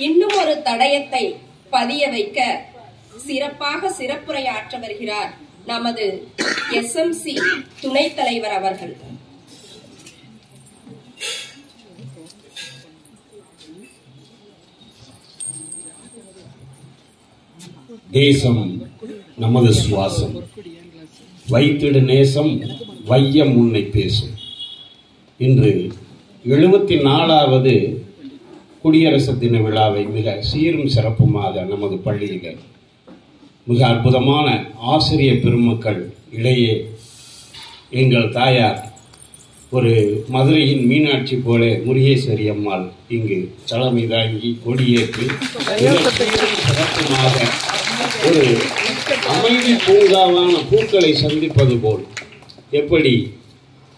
இன்னும் ஒரு தடயத்தை பதிய வைக்க சிறப்பாக சிறப்புரையாற்ற வருகிறார் நமது எஸ்எம்சி துணைத் தலைவர் அவர்கள். தேசம் நமது சுவாசம். வைத்திடு நேசம் வையம் உன்னை பேசும். இன்று எழுபத்தி நாலாவது குடியரசு தின விழாவை மிக சீரும் சிறப்புமாக நமது பள்ளியில் மிக அற்புதமான ஆசிரியர் பெருமக்கள் இடையே எங்கள் தாயார் ஒரு மதுரையின் மீனாட்சி போல முருகேஸ்வரி அம்மாள் இங்கு தலைமை தாங்கி கொடியேற்றி சிறப்புமாக ஒரு அமைதி பூங்காவான பூக்களை சந்திப்பது போல். எப்படி?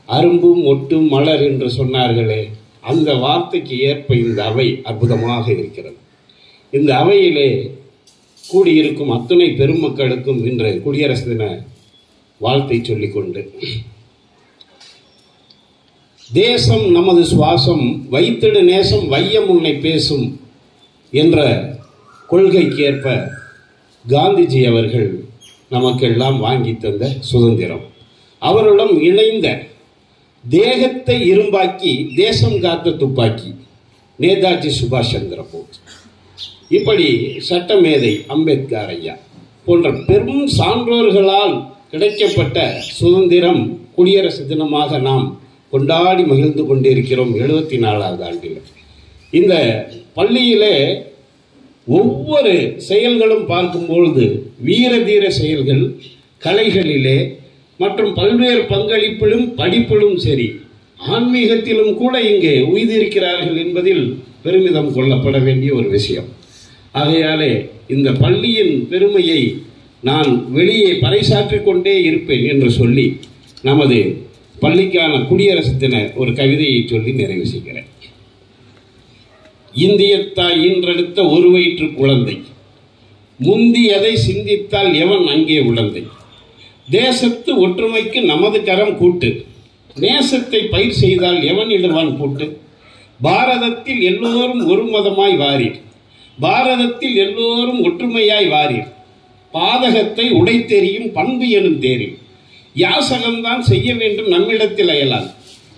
அரும்பும் ஒட்டும் மலர் என்று சொன்னார்களே. அந்த வார்த்தைக்கு ஏற்ப இந்த அவை அற்புதமாக இருக்கிறது. இந்த அவையிலே கூடியிருக்கும் அத்துணை பெருமக்களுக்கும் இன்று குடியரசு தின வாழ்த்தை சொல்லிக்கொண்டு தேசம் நமது சுவாசம் வைத்திடு நேசம் வையம் உன்னை பேசும் என்ற கொள்கைக்கு ஏற்ப காந்திஜி அவர்கள் நமக்கெல்லாம் வாங்கி தந்த சுதந்திரம். அவருடன் இணைந்த தேகத்தை இரும்பாக்கி தேசம் காத்த துப்பாக்கி. நேதாஜி சுபாஷ் சந்திர போஸ். இப்படி சட்டமேதை அம்பேத்கர் ஐயா போன்ற பெரும் சான்றோர்களால் கிடைக்கப்பட்ட சுதந்திரம் குடியரசு தினமாக நாம் கொண்டாடி மகிழ்ந்து கொண்டிருக்கிறோம் எழுபத்தி நாலாவது ஆண்டில். இந்த பள்ளியிலே ஒவ்வொரு செயல்களும் பார்க்கும்பொழுது வீர தீர செயல்கள் கலைகளிலே மற்றும் பல்வேறு பங்களிப்பிலும் படிப்பிலும் சரி ஆன்மீகத்திலும் கூட இங்கே உய்திருக்கிறார்கள் என்பதில் பெருமிதம் கொள்ளப்பட வேண்டிய ஒரு விஷயம். ஆகையாலே இந்த பள்ளியின் பெருமையை நான் வெளியே பறைசாற்றிக் கொண்டே இருப்பேன் என்று சொல்லி நமது பள்ளிக்கான குடியரசு தின ஒரு கவிதையை சொல்லி நிறைவு செய்கிறேன். இந்திய தாய் ஈன்றெடுத்த ஒரு வயிற்று குழந்தை. முந்தியதை சிந்தித்தால் எவன் அங்கே உழந்தை? தேசத்து ஒற்றுமைக்கு நமது கரம் கூட்டு. நேசத்தை பயிர் செய்தால் எவன் இடுவான் கூட்டு? பாரதத்தில் எல்லோரும் ஒரு மதமாய் வாரீர். பாரதத்தில் எல்லோரும் ஒற்றுமையாய் வாரீர். பாதகத்தை உடைத்தெறியும் பண்பு எனும் தேரில். யாசகம்தான் செய்ய வேண்டும் நம்மிடத்தில் அயலான்.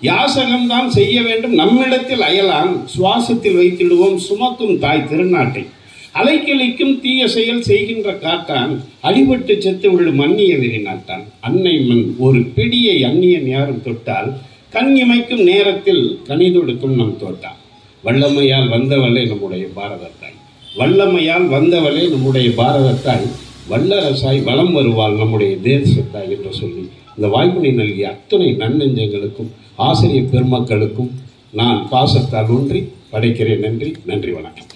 யாசகம்தான் செய்ய வேண்டும் நம்மிடத்தில் அயலான். சுவாசத்தில் வைத்திடுவோம் சுமக்கும் தாய் திருநாட்டை. அலைக்கிளைக்கும் தீய செயல் செய்கின்ற காட்டான் அடிபட்டு செத்து உள்ள அந்நிய வெறி நாட்டான் அன்னை மண் ஒரு பிடியை அந்நியன் யாரும் தொட்டால் கண் இமைக்கும் நேரத்தில் கனிதொடுக்கும் நம் தோட்டான். வல்லமையால் வந்தவளே நம்முடைய பாரதத்தாய். வல்லமையால் வந்தவளே நம்முடைய பாரதத்தாய். வல்லரசாய் வலம் வருவாள் நம்முடைய தேசத்தாய் என்று சொல்லி இந்த வாய்ப்பினை நல்கிய அத்தனை நன்னெஞ்சங்களுக்கும் ஆசிரியர் பெருமக்களுக்கும் நான் பாசத்தால் ஒன்றி படைக்கிறேன் நன்றி. நன்றி வணக்கம்.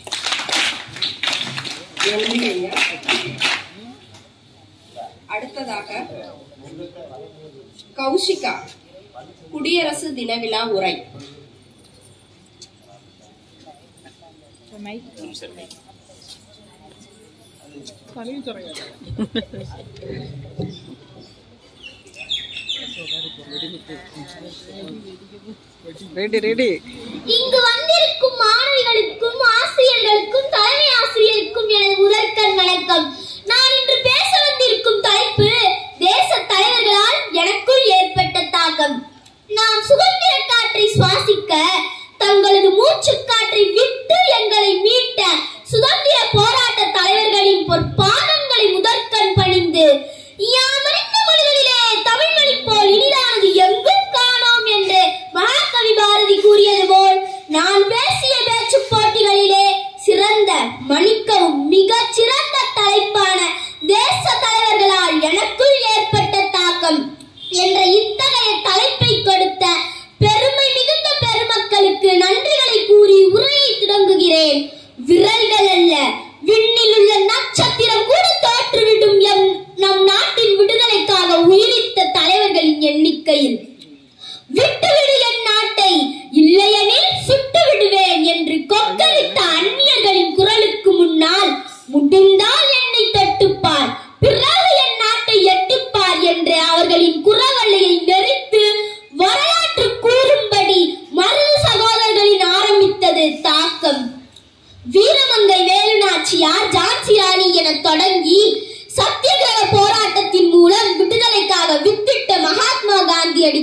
ஐயா அடுத்ததாக கௌஷிகா குடியரசு தின விழா உரை. ரெடி ரெடி இங்கு வந்திருக்கும் மன்னிக்கவும் மிகச் சிறந்த தலைப்பான தேச தலைவர்களால் எனக்குள் ஏற்பட்ட தாக்கம் என்ற இத்தகைய தலைப்பை கொடுத்த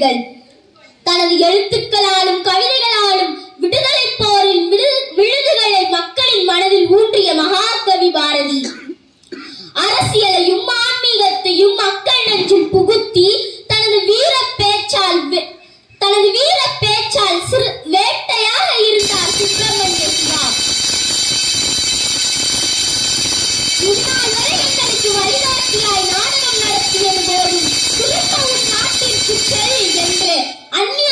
கவிஞர்கள் தனது எழுத்துக்களாலும் கவிதை 아니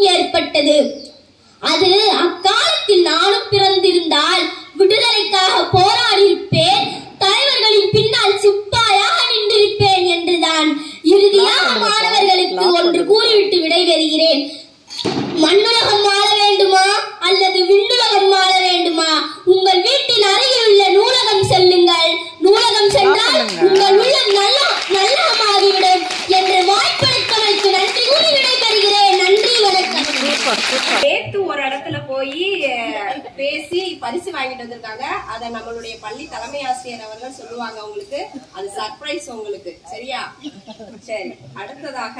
ஏற்பட்டது. அது அக்காலத்தில் நானும் பிறந்திருந்தால் விடுதலைக்காக போராடி இருப்பேன் தலைவர்களின் பின்னால் சிப்பாயாக நின்றிருப்பேன் என்றுதான் இறுதியாக மாணவர்களுக்கு ஒன்று கூறிவிட்டு விடைபெறுகிறேன். நேத்து ஒரு இடத்துல போய் பேசி பரிசு வாங்கிட்டு வந்திருக்காங்க. அத நம்மளுடைய பள்ளி தலைமை ஆசிரியர் அவர்கள் சொல்லுவாங்க உங்களுக்கு அது சர்ப்ரைஸ் உங்களுக்கு. சரியா? சரி. அடுத்ததாக